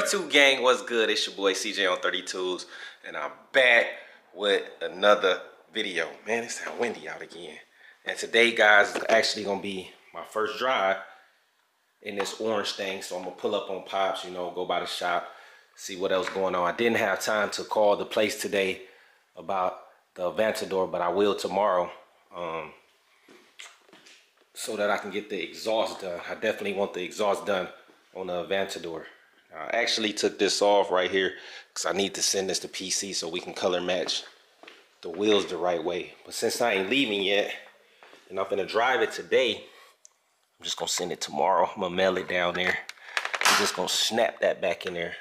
32 gang, what's good? It's your boy CJ on 32s, and I'm back with another video. Man, it's that windy out again. And today, guys, is actually gonna be my first drive in this orange thing. So I'm gonna pull up on Pops, you know, go by the shop, see what else going on. I didn't have time to call the place today about the Aventador, but I will tomorrow. Um, so that I can get the exhaust done. I definitely want the exhaust done on the Aventador. I actually took this off right here because I need to send this to PC so we can color match the wheels the right way. But since I ain't leaving yet and I'm gonna drive it today, I'm just gonna send it tomorrow. I'm gonna mail it down there. I'm just gonna snap that back in there.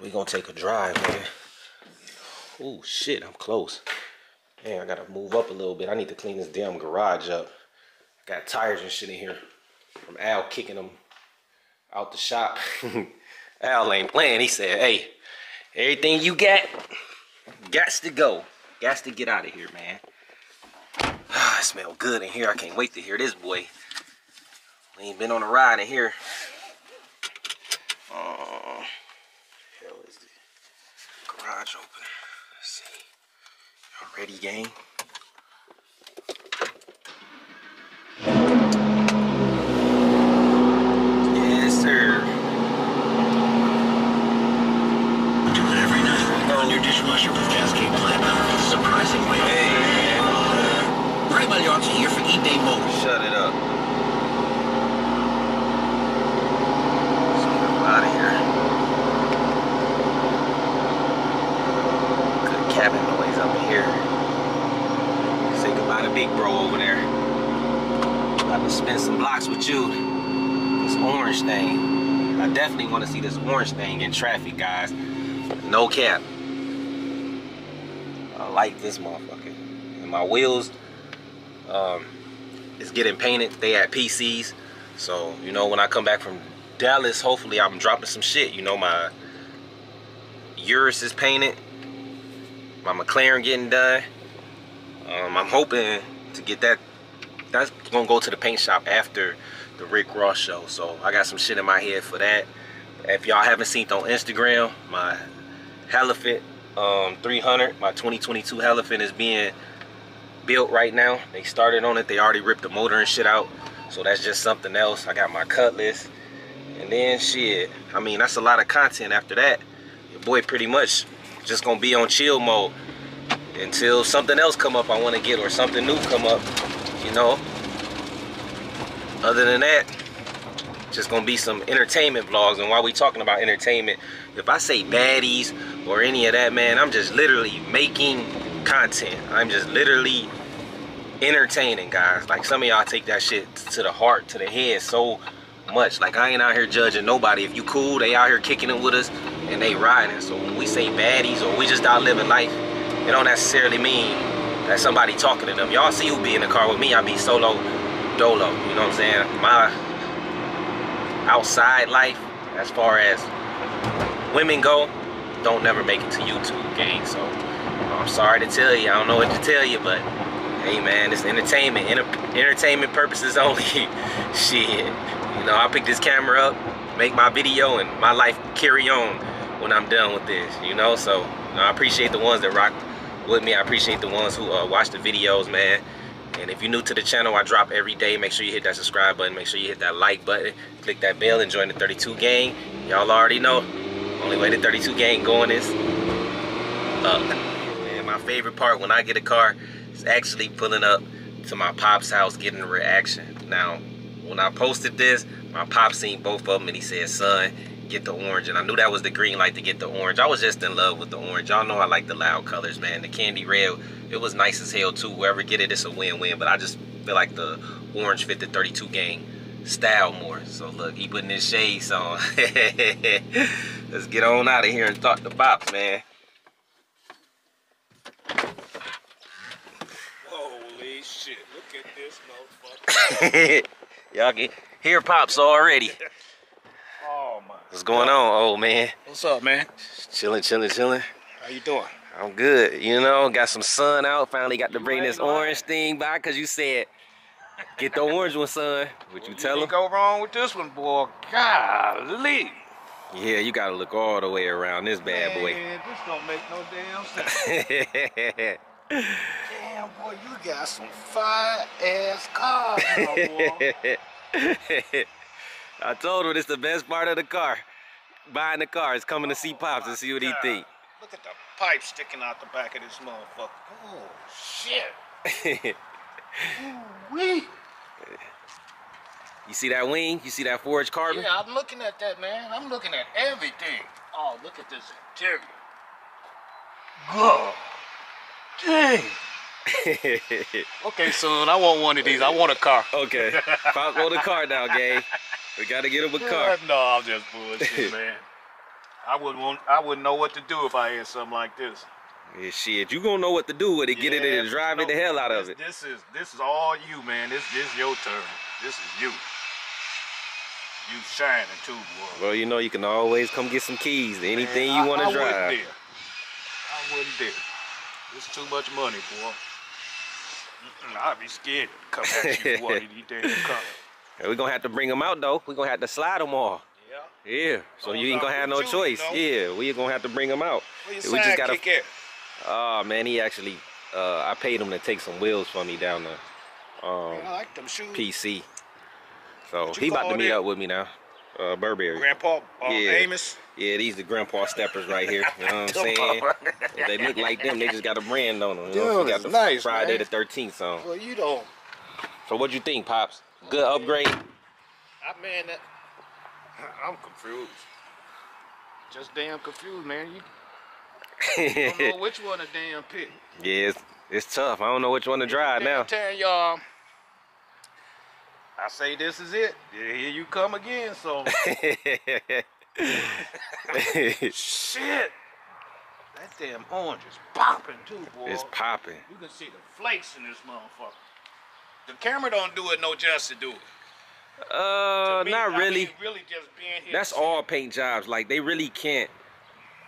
We're gonna take a drive, man. Oh shit, I'm close. Man, I gotta move up a little bit. I need to clean this damn garage up. Got tires and shit in here from Al kicking them out the shop. Al ain't playing. He said, hey, everything you got, got to go. Got to get out of here, man. It smell good in here. I can't wait to hear this boy. We ain't been on a ride in here. Oh, hell is the garage open? Let's see. Y'all ready, gang? Yes, sir. Do it every night. Run your dishwasher with Cascade Platinum. Surprisingly. Hey, man. Ray Magliocchi eBay Motors. Shut it up. Let's get up out of here. Good cabin noise up here. Say goodbye to Big Bro over there. About to spend some blocks with you. This orange thing. I definitely want to see this orange thing in traffic, guys. No cap. I like this motherfucker. And my wheels, um, is getting painted. They at PCs. So, you know, when I come back from Dallas, hopefully I'm dropping some shit. You know, my Urus is painted. My McLaren getting done. Um, I'm hoping to get that. That's gonna go to the paint shop after the Rick Ross show. So I got some shit in my head for that. If y'all haven't seen it on Instagram, my Hellephant um, 300, my 2022 Hellephant is being built right now. They started on it. They already ripped the motor and shit out. So that's just something else. I got my Cutlass. And then shit. I mean, that's a lot of content after that. Your boy pretty much just gonna be on chill mode until something else come up I want to get or something new come up, you know. Other than that, just gonna be some entertainment vlogs. And while we talking about entertainment, if I say baddies or any of that, man, I'm just literally making content. I'm just literally entertaining, guys. Like some of y'all take that shit to the heart, to the head so much. Like I ain't out here judging nobody. If you cool, they out here kicking it with us and they riding. So when we say baddies or we just out living life, it don't necessarily mean that somebody talking to them. Y'all see who be in the car with me, I be solo dolo. You know what I'm saying? My outside life, as far as women go, don't never make it to YouTube, gang. So I'm sorry to tell you. I don't know what to tell you, but hey, man, it's entertainment. Enter entertainment purposes only. Shit. You know, I pick this camera up, make my video, and my life carry on when I'm done with this. You know, so you know, I appreciate the ones that rock with me. I appreciate the ones who uh, watch the videos, man. And if you're new to the channel, I drop every day. Make sure you hit that subscribe button. Make sure you hit that like button. Click that bell and join the 32 gang. Y'all already know. Only way the 32 gang going is up. Favorite part when I get a car is actually pulling up to my pop's house getting a reaction. Now, when I posted this, my pop seen both of them and he said, son, get the orange. And I knew that was the green light to get the orange. I was just in love with the orange. Y'all know I like the loud colors, man. The candy red, it was nice as hell too. Whoever get it, it's a win-win. But I just feel like the orange fit the 32 gang style more. So look, he putting his shades on. Let's get on out of here and talk to Pops, man. Holy shit, look at this motherfucker. Y'all can hear Pops already. Oh my. What's going on, old man? What's up, man? Chilling, chilling, chilling. How you doing? I'm good. You know, got some sun out. Finally got to bring this orange thing by because you said, get the orange one, son. Would you tell him? Go wrong with this one, boy. Golly. Yeah, you gotta look all the way around this bad boy. Man, this don't make no damn sense. Damn, boy, you got some fire ass cars, my boy. I told him it's the best part of the car. Buying the car is coming to see oh, Pops and see what he think. Look at the pipe sticking out the back of this motherfucker. Oh, shit. Ooh-wee. You see that wing? You see that forged carbon? Yeah, I'm looking at that, man. I'm looking at everything. Oh, look at this interior. God. Dang. Okay, son, I want one of these. I want a car. okay. Pop roll the car now, gang. We gotta get him a car. No, I'm just bullshit, man. I wouldn't want. I wouldn't know what to do if I had something like this. Yeah, shit. You gonna know what to do with it. Get it in and drive it the hell out of it. This is this is all you, man. This this your turn. This is you. You shining too, boy. Well, you know you can always come get some keys to anything Man, you want to I wouldn't drive. dare. I wouldn't dare. It's too much money, boy. I'd be scared to come at you one of these damn cars. We're gonna have to bring them out though. We're gonna have to slide them all. Yeah. Yeah. So Goes you ain't gonna have no you, choice. you know. Yeah, We're gonna have to bring them out. We just gotta. sidekick at? Oh man, he actually. Uh, I paid him to take some wheels for me down the um, I like. PC. So he about to meet up with me now. Uh, Burberry. Grandpa uh, Yeah. Amos. Yeah, these the grandpa steppers right here. You know what I'm saying? If they look like them, they just got a brand on them. You know, Dude, we got the nice, Friday man. the 13th song. Well, you don't. So what you think, pops? Good upgrade. I man, that, I'm confused. Just damn confused, man. You don't know which one to damn pick. yeah, it's, it's tough. I don't know which one to drive Damn now. telling y'all. I say this is it. Here you come again. So shit. That damn orange is popping too, boy. it's popping. You can see the flakes in this motherfucker. The camera don't do it no justice, to do it. Uh, me, not I really. mean, really just being here. That's all paint jobs. Like they really can't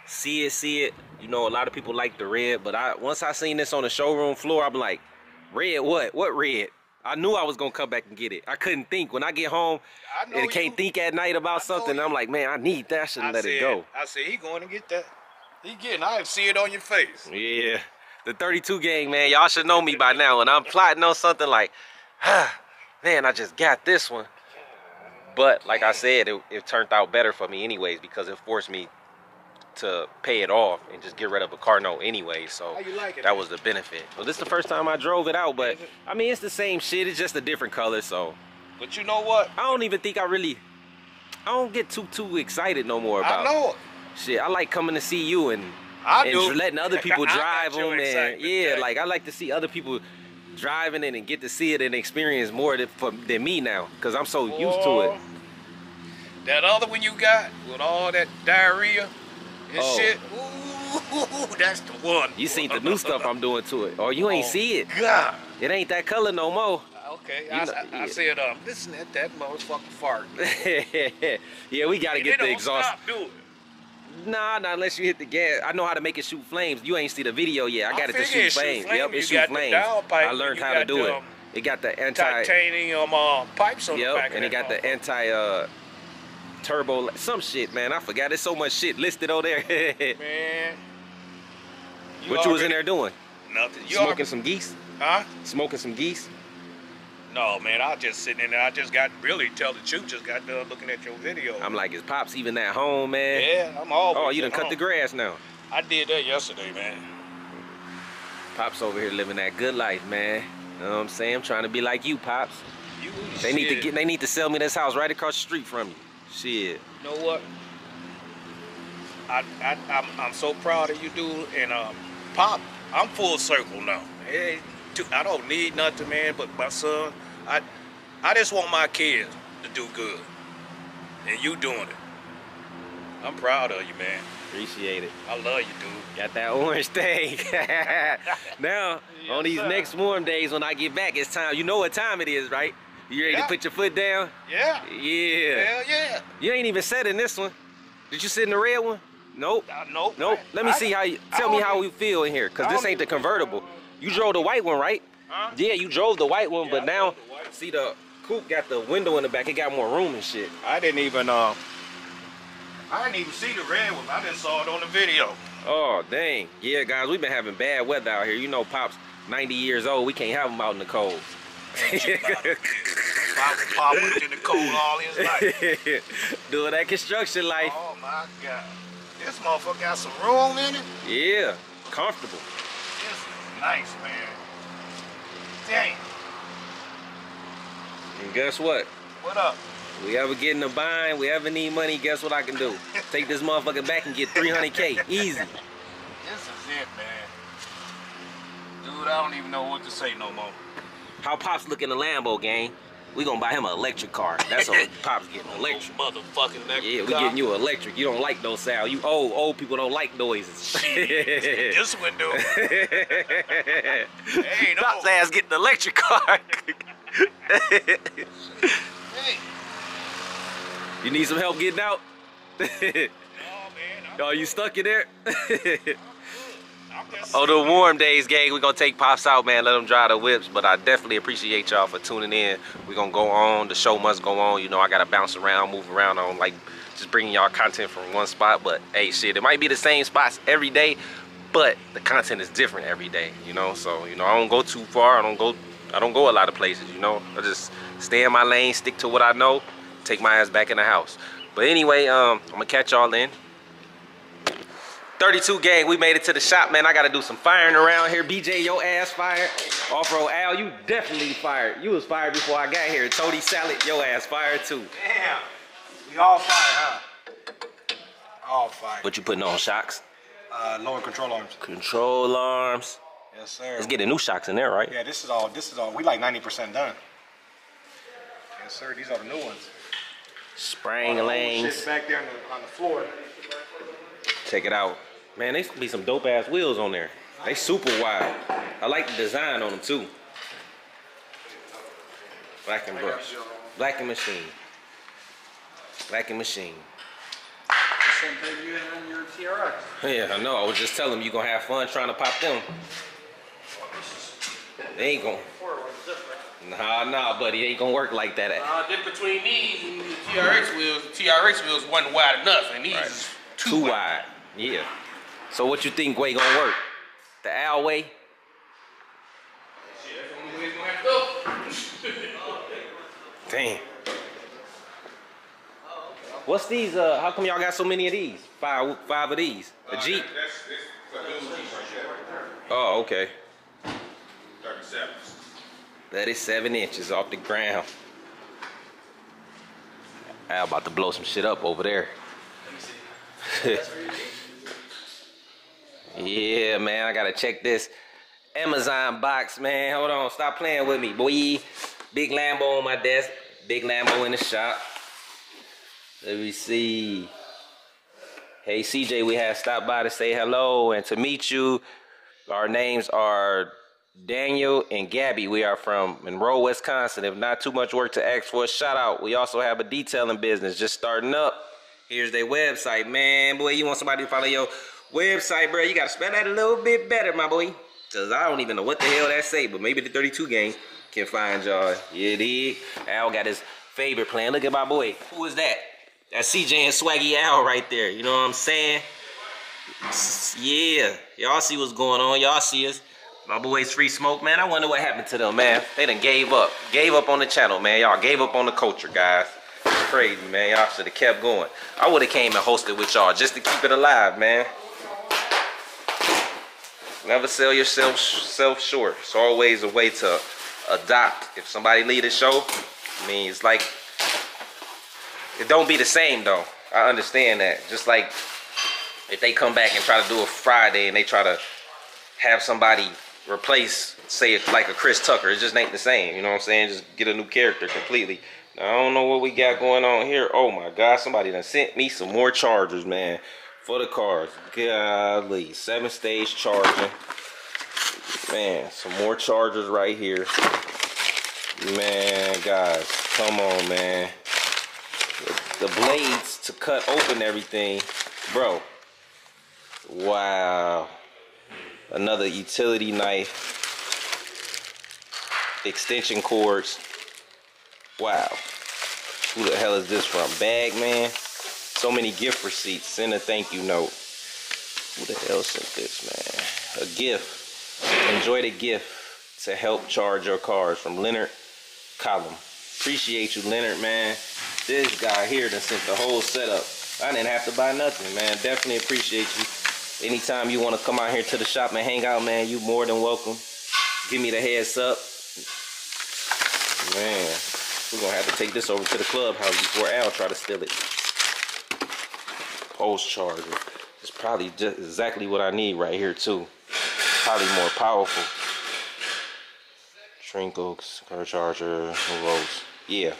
see it, see it. You know, a lot of people like the red, but I once I seen this on the showroom floor, I'm like, red what? What red? I knew I was gonna come back and get it. I couldn't think. When I get home I and can't think at night about I something, I'm like, man, I need that. I shouldn't let said, it go. I said he going to get that. He getting. I see it on your face. Yeah. The 32 gang, man, y'all should know me by now. And I'm plotting on something like, ah, man, I just got this one. But like I said, it, it turned out better for me anyways because it forced me to pay it off and just get rid of a car note anyway. So like it, that man? was the benefit. Well, this is the first time I drove it out, but I mean, it's the same shit. It's just a different color. So But you know what? I don't even think I really, I don't get too, too excited no more I about know it. shit. I like coming to see you and I and do. letting other people drive them and excitement, yeah, like I like to see other people driving it and get to see it and experience more than, for, than me now because I'm so used to it. That other one you got with all that diarrhea and Oh. shit. Ooh, that's the one. You seen the new stuff I'm doing to it, or you ain't Oh, see it. God. It ain't that color no more. Okay, You I, know- I, I yeah. said, um, listen at that motherfucker fart. yeah, we gotta And get the exhaust. Stop, do it. Nah, not unless you hit the gas. I know how to make it shoot flames. You ain't see the video yet. I I got it to shoot it flames. Yep, it shoot flames. I learned how to do the, it. um, It got the anti. Titanium uh, pipes on the Yep, back and it got the anti uh turbo some shit, man. I forgot. There's so much shit listed over there. Man. what you was in there doing? Nothing. You Smoking already- some geese? Huh? Smoking some geese? No, man, I was just sitting in there. I just got, really, tell the truth, just got done looking at your video. I'm like, is pops even at home, man? yeah, I'm always Oh, you done cut home. the grass now. I did that yesterday, man. Pops over here living that good life, man. You know what I'm saying? I'm trying to be like you, pops. You They need to get. They need to sell me this house right across the street from you. Shit. You know what? I, I I'm, I'm so proud of you, dude. And um, Pop, I'm full circle now. Hey, too- I don't need nothing, man. But my son, I I just want my kids to do good, and you doing it. I'm proud of you, man. Appreciate it. I love you, dude. Got that orange thing. now, on these sir. next warm days when I get back, it's time. You know what time it is, right? You ready Yeah. to put your foot down? Yeah. Yeah. Hell yeah. You ain't even sit in this one. Did you sit in the red one? Nope. Uh, nope. Nope. Let me I- see how you tell me how we feel in here, cause this ain't the convertible. You drove the white one, right? Huh? Yeah, you drove the white one, Yeah, but I now the see the coupe got the window in the back. It got more room and shit. I didn't even uh I didn't even see the red one. I just saw it on the video. Oh, dang. Yeah, guys, we've been having bad weather out here. You know, Pop's 90 years old. We can't have him out in the cold. Pop, was in the cold all his life. Doing that construction life. Oh my God. This motherfucker got some room in it. Yeah, comfortable. This is nice, man. Dang. And guess what? What up? We ever get in a bind, we ever need money, guess what I can do? Take this motherfucker back and get 300K. Easy. This is it, man. Dude, I don't even know what to say no more. How Pop's looking the Lambo gang? We gonna buy him an electric car. That's all Pop's getting oh, electric. Motherfucking neck. Yeah, we getting you electric. You don't like those sound. You old old people don't like noises. This one, dude. hey, no. Pop's ass getting the electric car. Hey. you need some help getting out? Oh, man. I'm, Are you stuck in there? Oh, the warm days, gang. We're gonna take Pops out, man. Let him dry the whips. But I definitely appreciate y'all for tuning in. We're gonna go on. The show must go on. You know, I gotta bounce around, move around on like just bringing y'all content from one spot. But hey, shit, it might be the same spots every day, but the content is different every day. You know, so you know, I don't go too far. I don't go. I don't go a lot of places. You know, I just stay in my lane, stick to what I know, take my ass back in the house. But anyway, um, I'm gonna catch y'all in. 32 gang, we made it to the shop, man. I gotta do some firing around here. BJ, your ass fired. Off-road Al, you definitely fired. You was fired before I got here. Tody Salad, your ass fired too. Damn. We all fired, huh? All fired. What you putting on shocks? Uh, lower control arms. Control arms. Yes, sir. Let's get the new shocks in there, right? Yeah, this is all. This is all. We like 90% done. Yes, sir. These are the new ones. Spring Shit back there on the, on the floor. Check it out. Man, they be some dope ass wheels on there. They super wide. I like the design on them too. Black and brush. Black and machine. Black and machine. Same thing you had on your TRX. Yeah, I know. I was just telling them you're gonna have fun trying to pop them. They ain't was different. Nah, nah, buddy. They ain't gonna work like that. Uh, dip between these and the TRX wheels. The TRX wheels wasn't wide enough, and these Right. is Too, too, wide. Yeah. So what you think way gonna work? The Al way? Shit, that's the only way gonna have to go. Damn. What's these? Uh, how come y'all got so many of these? Five, five of these. A Jeep. Oh, okay. That is seven inches off the ground. I'm about to blow some shit up over there. yeah, man, I gotta check this Amazon box, man. Hold on, stop playing with me, boy. Big Lambo on my desk. Big Lambo in the shop. Let me see. Hey CJ, we have stopped by to say hello and to meet you. Our names are Daniel and Gabby. We are from Monroe, Wisconsin. If not too much work to ask for a shout out, we also have a detailing business just starting up. Here's their website, man. Boy, you want somebody to follow your website, bro? You gotta spell that a little bit better, my boy. Cause I don't even know what the hell that say, but maybe the 32 gang can find y'all. Yeah, dig. Al got his favorite plan. Look at my boy. Who is that? That's CJ and Swaggy Al right there. You know what I'm saying? Yeah. Y'all see what's going on. Y'all see us. My boys Free Smoke, man. I wonder what happened to them, man. They done gave up. Gave up on the channel, man. Y'all gave up on the culture, guys. Crazy, man. Y'all should have kept going. I would have came and hosted with y'all just to keep it alive, man. Never sell yourself self short. It's always a way to adopt. If somebody lead a show, I mean, it's like it don't be the same though. I understand that. Just like if they come back and try to do a Friday and they try to have somebody replace, say, like a Chris Tucker, it just ain't the same. You know what I'm saying? Just get a new character completely. Now, I don't know what we got going on here. Oh my God, somebody done sent me some more chargers, man, for the cars. Golly, seven stage charging. Man, some more chargers right here. Man, guys, come on, man. The, blades to cut open everything, bro. Wow. Another utility knife. Extension cords. Wow. Who the hell is this from? Bag man. So many gift receipts. Send a thank you note. Who the hell sent this, man? A gift. Enjoy the gift to help charge your cars from Leonard Column. Appreciate you, Leonard, man. This guy here that sent the whole setup. I didn't have to buy nothing, man. Definitely appreciate you. Anytime you want to come out here to the shop and hang out, man, you more than welcome. Give me the heads up. Man, we're gonna have to take this over to the clubhouse before Al try to steal it. Pulse charger. It's probably just exactly what I need right here too. Probably more powerful. Trinkles, car charger, rolls. Yeah,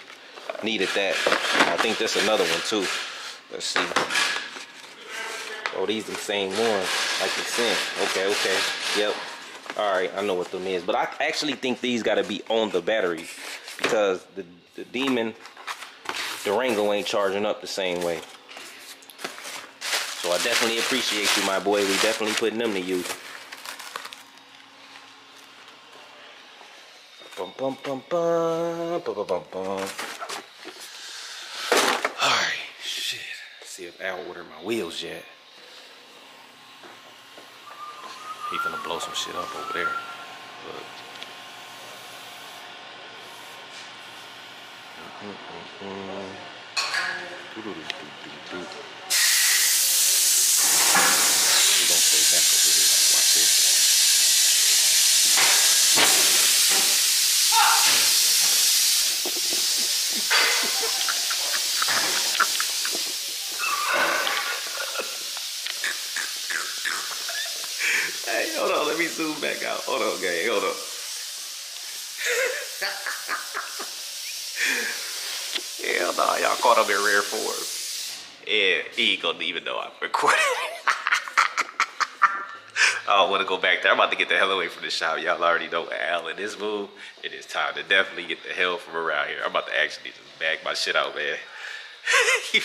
needed that. I think that's another one too. Let's see. Oh, these the same ones, like the sent. Okay, okay. Yep. All right, I know what them is. But I actually think these got to be on the battery because the, the Demon Durango ain't charging up the same way. So I definitely appreciate you, my boy. We definitely putting them to use. Bum bum bum bum bum bum bum bum. Alright, shit. See if Al ordered my wheels yet. He finna blow some shit up over there. Look. Mm-mm-mm-mm. We gonna stay back over here. Watch this. Hey, hold on. Let me zoom back out. Hold on, gang. Hold on. Hell no, y'all caught up in rare form. Yeah, he ain't gonna even know I'm recording. I don't want to go back there. I'm about to get the hell away from the shop. Y'all already know Al in this move. It is time to definitely get the hell from around here. I'm about to actually just bag my shit out, man. he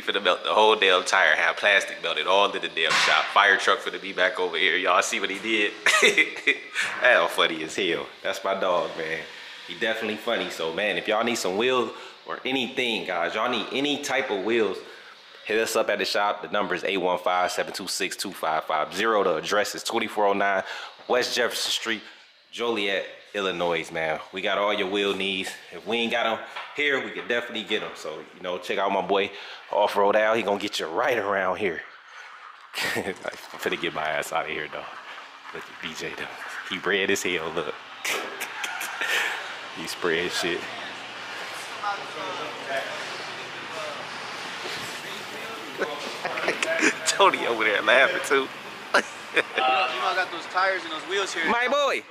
finna melt the whole damn tire, have plastic melted all in the damn shop. Fire truck finna be back over here. Y'all see what he did? Al funny as hell. That's my dog, man. He definitely funny. So, man, if y'all need some wheels or anything, guys, y'all need any type of wheels, hit us up at the shop. The number is 815-726-2550. The address is 2409 West Jefferson Street, Joliet, Illinois, man. We got all your wheel needs. If we ain't got them here, we can definitely get them. So, you know, check out my boy Off-Road Al. He gonna get you right around here. I'm finna get my ass out of here, though. Look at BJ, though. He red as hell, look. he spread shit. Tony over there laughing, too. Uh, you know I got those tires and those wheels here. My boy.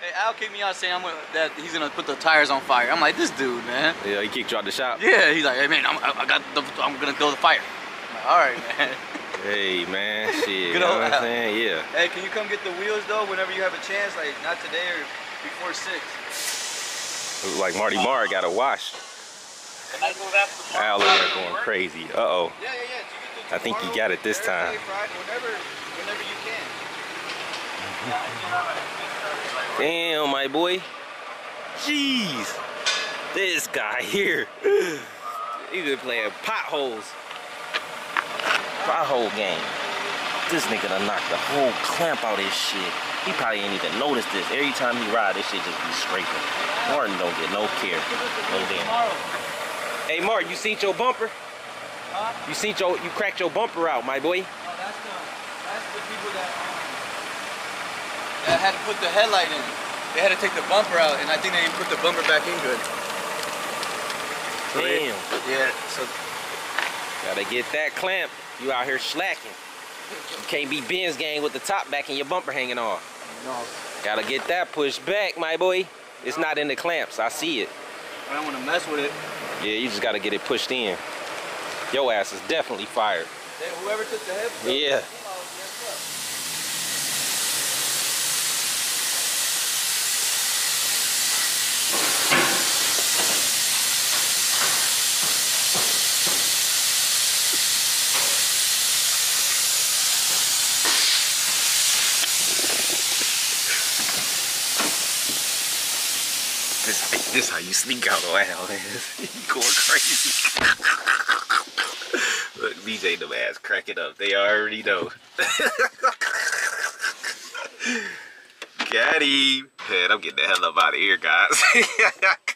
Hey, Al kicked me out saying I'm gonna, that he's gonna put the tires on fire. I'm like, this dude, man. Yeah, he kicked you out the shop. Yeah, he's like, hey man, I'm, I I got the, I'm gonna go to the fire. I'm like, All right, man. Hey, man, shit. you Good know old what I'm Al. saying? Yeah. hey, can you come get the wheels though whenever you have a chance? Like not today or before six. Like Marty Marr got a wash. Al over there going crazy. Uh-oh. Yeah, yeah, yeah. I think you got it this time. Damn, my boy. Jeez. This guy here. He's been playing potholes. Pothole game. This nigga done knocked the whole clamp out of his shit. He probably ain't even noticed this. Every time he ride, this shit just be scraping. Martin don't get no care. No damn. Hey, Martin, you seen your bumper? Huh? You see your, you cracked your bumper out, my boy. Oh, that's the, that's the people that, um, that had to put the headlight in. They had to take the bumper out, and I think they didn't put the bumper back in good. So they- Damn. yeah, so Gotta get that clamp. You out here slacking. You can't be Benz gang with the top back and your bumper hanging off. no, Gotta get that pushed back, my boy. It's not in the clamps. I see it. I don't want to mess with it. Yeah, you just gotta get it pushed in. Your ass is definitely fired. They, whoever took the head, Yeah. This, this how you sneak out on Al, man. You going crazy. BJ the ass cracking up. They already know. Got him. Man, I'm getting the hell up out of here, guys.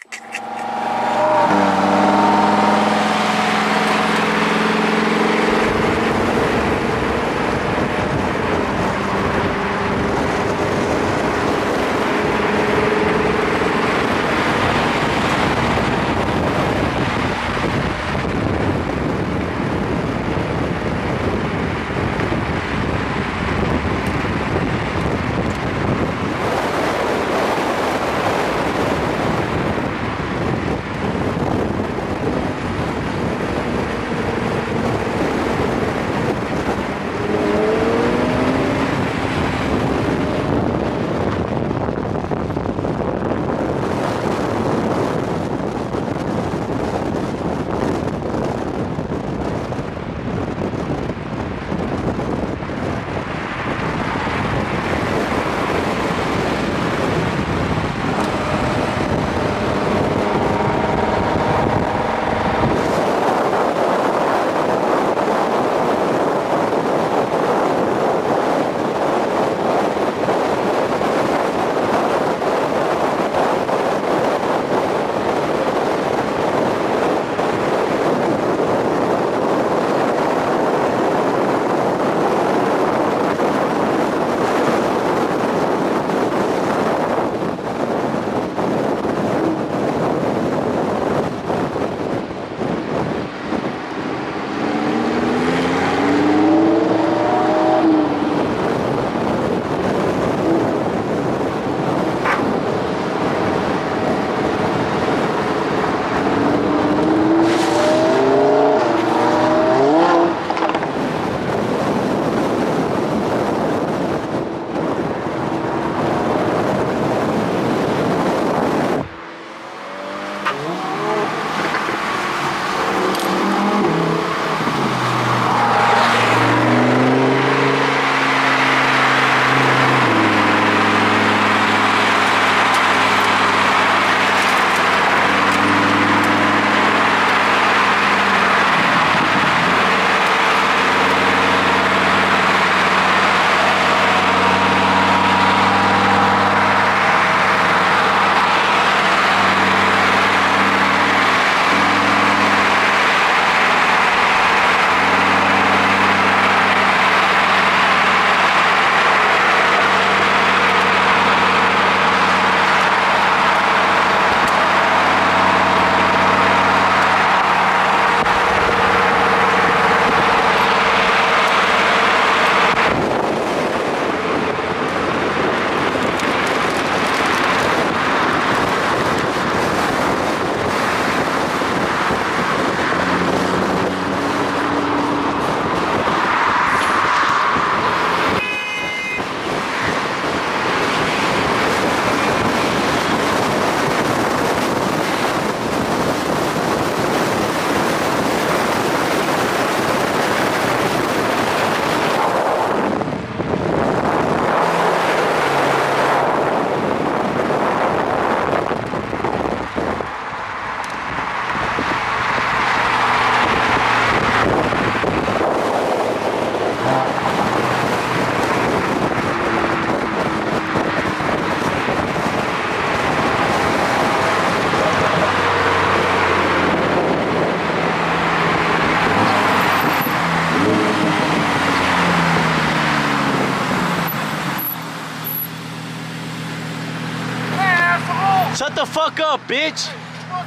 fuck up, bitch.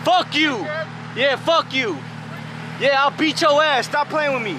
Fuck you. Yeah, fuck you. Yeah, I'll beat your ass. Stop playing with me.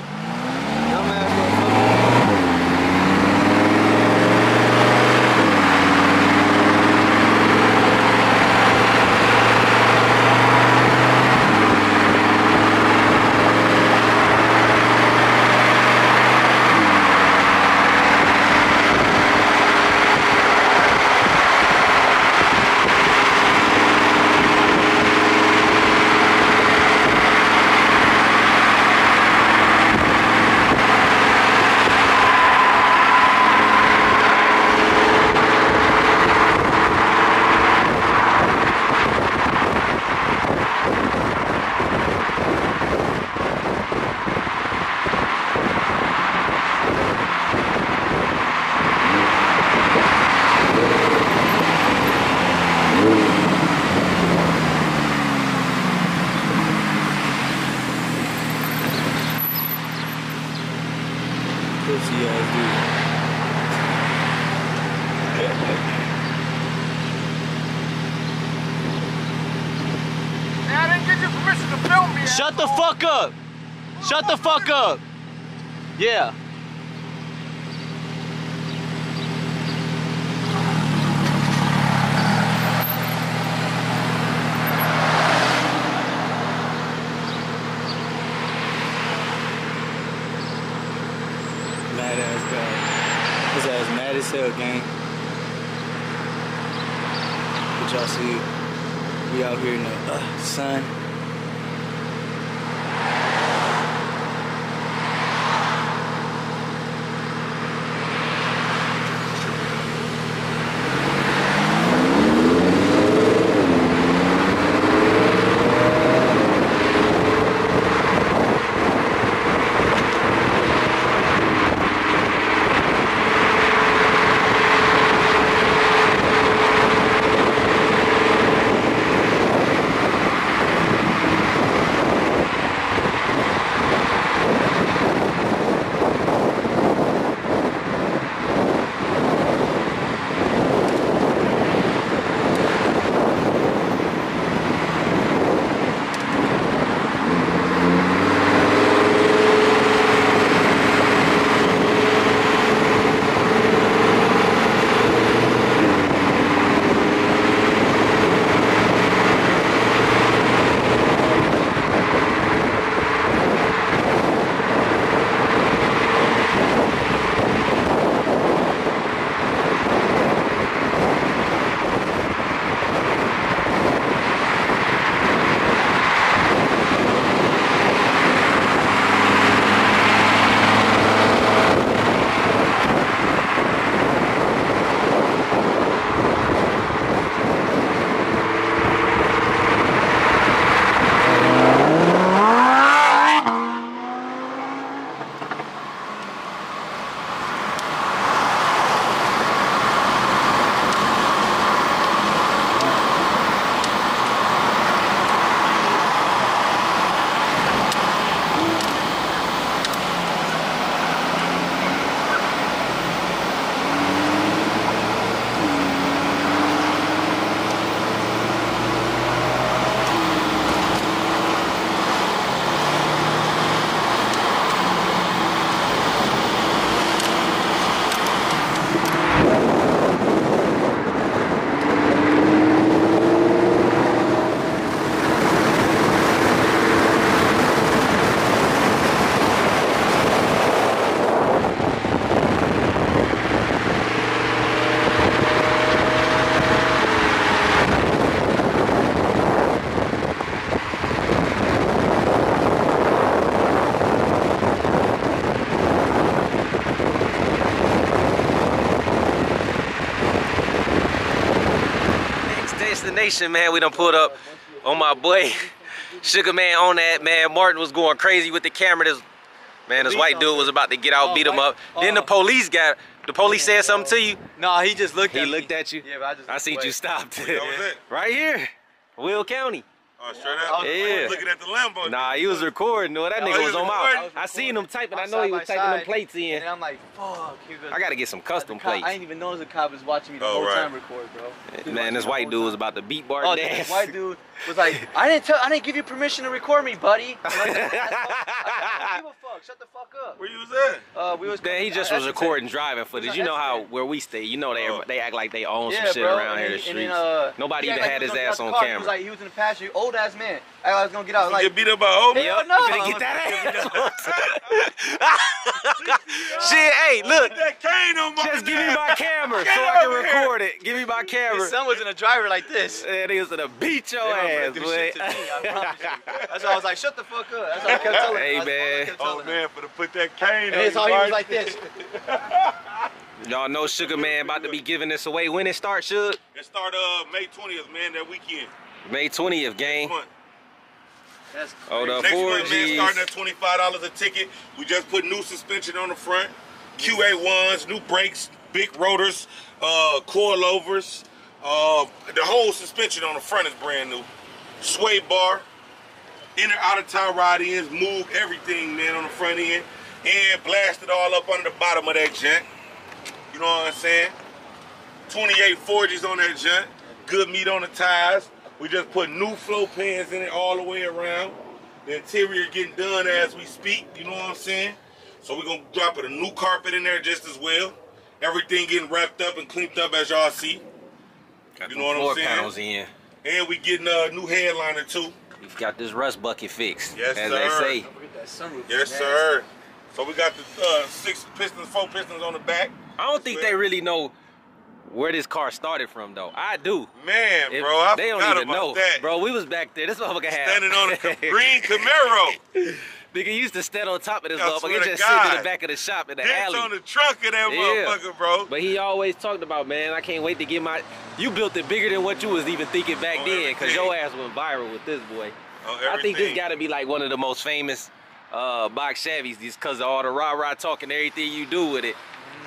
Fuck up. Shut the fuck up. Yeah. Next destination, man. We done pulled up on my boy Sugar Man on that, man. Martin was going crazy with the camera. This man, this white dude was about to get out, beat him up. Then the police got the police said something to you. Nah, he just looked He at me. looked at you. Yeah, but I just I seen you away. stopped. That was it. right here, Will County. Oh, straight up. Oh, yeah. Looking at the Lambo. Nah, he was recording. No, that Oh, nigga he was was on my. recording? I seen him typing. I know he was by typing them plates in. And I'm like, fuck. He I gotta get some custom cop- plates. I didn't even notice the cop was watching me the Oh, whole right. time record, bro. He Man, this white whole dude was about to beat Bart Oh, dance. this white dude was like, I didn't tell, I didn't give you permission to record me, buddy. Like, "That's fine." I don't give a fuck. Shut the fuck up. Where you was at? Uh, we was. Man, he just I- was that's the recording driving footage. on You know how Escort. where we stay. You know they Oh. they act like they own some shit bro. around and here the streets. then, uh, Nobody even act had his ass on get out. He camera. was like, he was in the passenger, old ass man. I was gonna get out. Like, get beat up by old Hell man? no. Finna get that ass. Shit, hey, look. That cane on my Just give me my camera so I can record it. Give me my His camera. son was in a driver like this. And he was gonna beat your They ass, don't shit boy. to me, I. That's why I was like, shut the fuck up. That's all I kept telling him. Hey, That's man. kept Oh telling him. man, for to put that cane And on that's you, how he was right? like this. Y'all know Sugar Man about to be giving this away. When it starts, Suge? It start uh May 20th, man, that weekend. May 20th, gang. Month. That's Oh, the Next four month, man, starting at twenty-five dollars a ticket. We just put new suspension on the front, QA ones, new brakes, big rotors, uh, coilovers. Uh, the whole suspension on the front is brand new. Sway bar, inner outer tie rod ends, move everything, man, on the front end. and blast it all up under the bottom of that junk. You know what I'm saying? 28 forges on that junk. Good meat on the tires. We just put new flow pans in it all the way around. The interior getting done as we speak. You know what I'm saying? So we're gonna drop it a new carpet in there just as well. Everything getting wrapped up and cleaned up as y'all see. Got You know what I'm saying? panels in. And we getting a new headliner too. We've got this rust bucket fixed. Yes, as sir. they say. Look at that sunroof. Yes, sir. So we got the uh, six pistons, four pistons on the back. I don't think they really know where this car started from though. I do. Man, If- bro, I they don't even about know. that. Bro, we was back there. This motherfucker had Standing on a green Camaro. Nigga used to stand on top of this I motherfucker. to just sit in the back of the shop in the Dents alley. on the trunk of that Yeah. motherfucker, bro. But he always talked about, man, I can't wait to get my. You built it bigger than what you was even thinking back On then, cause everything. your ass went viral with this boy. I think this got to be like one of the most famous uh, box Chevys, just cause of all the rah rah talk and everything you do with it.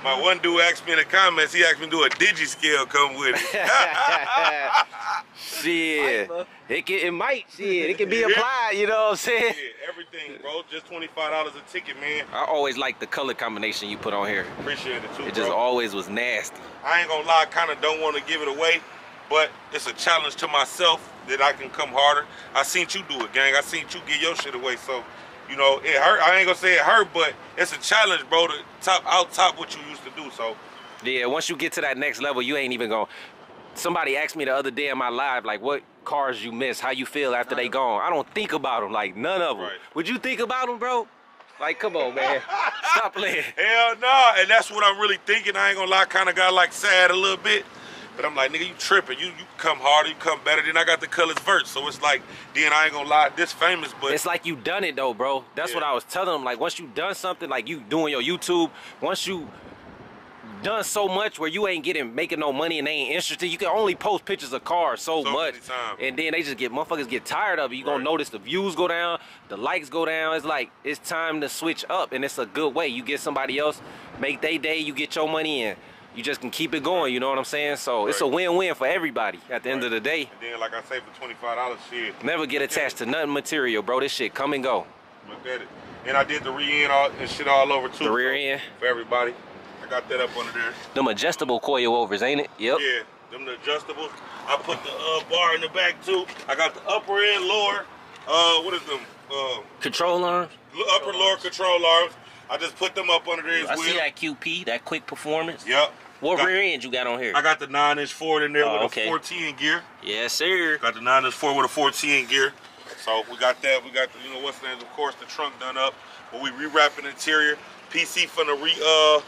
My one dude asked me in the comments, he asked me to do a digi scale come with it. Shit, it can, it might, shit, it can be applied. You know what I'm saying? yeah, everything, bro. Just $25 a ticket, man. I always like the color combination you put on here. Appreciate it too, It just bro. always was nasty. I ain't gonna lie, I kind of don't want to give it away, but it's a challenge to myself that I can come harder. I seen you do it, gang. I seen you get your shit away, so you know it hurt. I ain't gonna say it hurt, but it's a challenge, bro, to top out top what you used to do. So Yeah, once you get to that next level, you ain't even gonna. Somebody asked me the other day in my live, like, what cars you miss, how you feel after they gone. I don't think about them, like none of them. Right. Would you think about them, bro? Like, come on, man, stop playing. hell no, and that's what I'm really thinking. I ain't gonna lie, kind of got like sad a little bit. But I'm like, nigga, you tripping. You you come harder, you come better. Then I got the colors verse. So it's like, then I ain't gonna lie, this famous, but It's like you done it though, bro. That's what I was telling them. Like once you done something, like you doing your YouTube, once you done so much where you ain't getting making no money and they ain't interested, you can only post pictures of cars so, So much, and then they just get motherfuckers get tired of it. You gonna notice the views go down, the likes go down. It's like it's time to switch up, and it's a good way. You get somebody else make their day, you get your money in. You just can keep it going, you know what I'm saying? So it's a win-win for everybody at the end of the day. And then, like I say, for twenty five dollars, shit. Never get attached to nothing material, bro. This shit come and go. Look at it. And I did the rear end all, and shit all over too. The rear end? for everybody. I got that up under there. Them adjustable coilovers, ain't it? Yep. Yeah, them the adjustables. I put the uh, bar in the back too. I got the upper and lower. Uh, what is them? Uh, Control arms. upper lower control arms. I just put them up under there as I see that QP, that quick performance. Yep. What Got- rear end you got on here? I got the nine inch Ford in there Oh, with okay. a 14 gear. yes, sir. Got the nine inch Ford with a 14 gear. So we got that. We got the, you know what's the name? Of course, the trunk done up. But we rewrapping the interior. PC finna re uh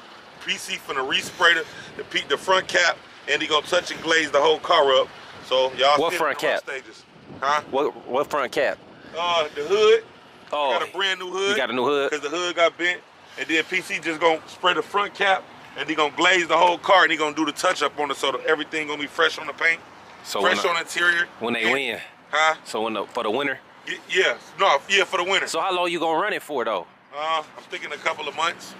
PC finna respray the the, the front cap, and he gonna touch and glaze the whole car up. So y'all What front in the rough cap? Stages. Huh? What what front cap? Uh, the hood. Oh, Got a brand new hood. you got a new hood. Cause the hood got bent, and then PC just gonna spray the front cap, and he gonna glaze the whole car, and he gonna do the touch up on it, so that everything gonna be fresh on the paint, So fresh the- on the interior. when they And- win, Huh? so when the, for the winter. Yeah, no, yeah, for the winter. So how long you gonna run it for though? Uh, I'm thinking a couple of months,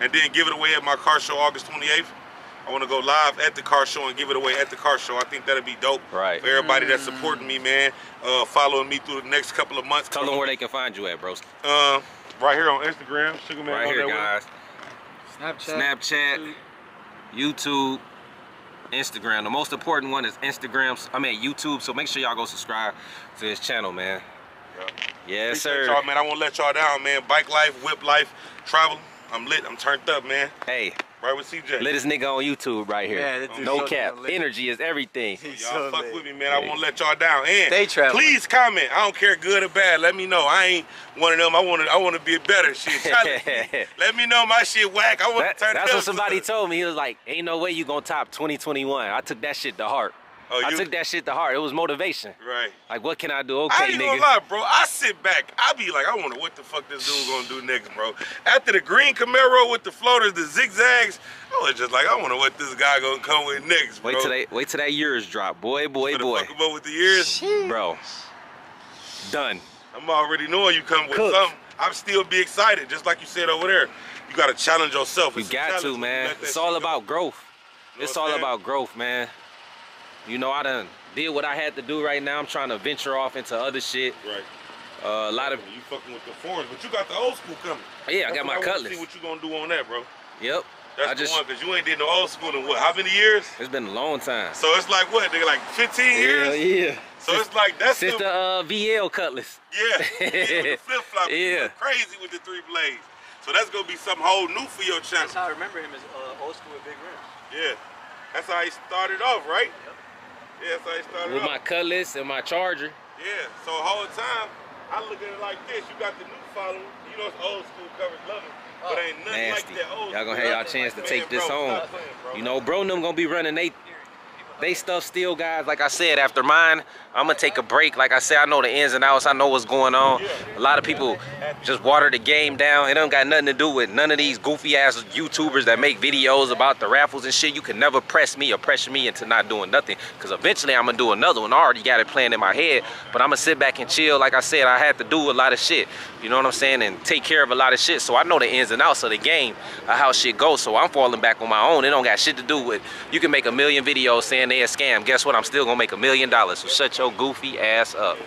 and then give it away at my car show August 28th. I want to go live at the car show and give it away at the car show. I think that'd be dope. Right. For everybody that's supporting me, man, uh, following me through the next couple of months. Tell them where they can find you at, bro. Uh, right here on Instagram, Sugar Man. Right here, guys. Snapchat. Snapchat, YouTube, Instagram. The most important one is Instagram. I mean YouTube. So make sure y'all go subscribe to his channel, man. Yeah. Yes, Appreciate sir. Y'all, man, I won't let y'all down, man. Bike life, whip life, travel. I'm lit. I'm turned up, man. Hey, Right with CJ. lit this nigga on YouTube right here. Yeah, no so cap. lit. Energy is everything. Y'all So fuck lit. with me, man. I won't let y'all down. And Stay traveling. please comment. I don't care good or bad. Let me know. I ain't one of them. I want to. I want to be a better. Shit. Me. Let me know my shit whack. I want That- to turn that's it what somebody told me. He was like, "Ain't no way you gonna top 2021." I took that shit to heart. Oh, I you- took that shit to heart. It was motivation. Right. Like, what can I do? Okay, I Okay, ain't gonna nigga. lie, bro. I sit back. I be like, I wonder what the fuck this dude gonna do next, bro. After the green Camaro with the floaters, the zigzags, I was just like, I wonder what this guy gonna come with next, bro. Wait till they wait till that years drop, boy, boy, Finna boy, fuck him up with the years. bro. Done. I'm already knowing you come with Cooked. something. I'm still be excited, just like you said over there. You gotta challenge yourself. You It's a got to, man. It's shit all go. about growth. You know It's all saying? about growth, man. You know, I done did what I had to do right now. I'm trying to venture off into other shit. Right. Uh, a lot of You fucking with the foreigns, but you got the old school coming. yeah, I That's got what my wanna cutlass. See what you gonna do on that, bro. Yep. That's I the just one, cause you ain't did no old school in what? How many years? it's been a long time. So it's like what? Nigga, like 15 Yeah, years. yeah. So it's like that's Since the, the uh, VL cutlass. yeah, yeah, with the flip flop. Yeah. crazy with the three blades. So that's gonna be something whole new for your channel. That's how I remember him as uh, old school with big rims. Yeah, that's how he started off, right? Yeah, that's how he started With off. my cutlass and my charger. Yeah, so the whole time I look at it like this. You got the new following. You know it's old school covers love it, but oh, ain't nothing Nasty. like that old Y'all gonna have y'all chance to take this bro, home. playing. You know, bro, and them gonna be running they they stuff still, guys. Like I said, after mine, I'm gonna take a break. Like I said, I know the ins and outs. I know what's going on. A lot of people just water the game down. It don't got nothing to do with none of these goofy ass YouTubers that make videos about the raffles and shit. You can never press me or pressure me into not doing nothing. Cause eventually I'm gonna do another one. I already got it planned in my head. But I'm gonna sit back and chill. Like I said, I had to do a lot of shit. You know what I'm saying? And take care of a lot of shit. So I know the ins and outs of the game, of how shit goes. So I'm falling back on my own. It don't got shit to do with you can make a million videos saying they a scam. Guess what? I'm still gonna make a million dollars. So shut goofy ass up.